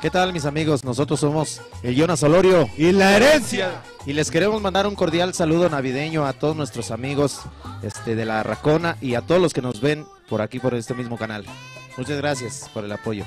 ¿Qué tal mis amigos? Nosotros somos el Jonas Olorio y la herencia. Y les queremos mandar un cordial saludo navideño a todos nuestros amigos este, de la Racona y a todos los que nos ven por aquí por este mismo canal. Muchas gracias por el apoyo.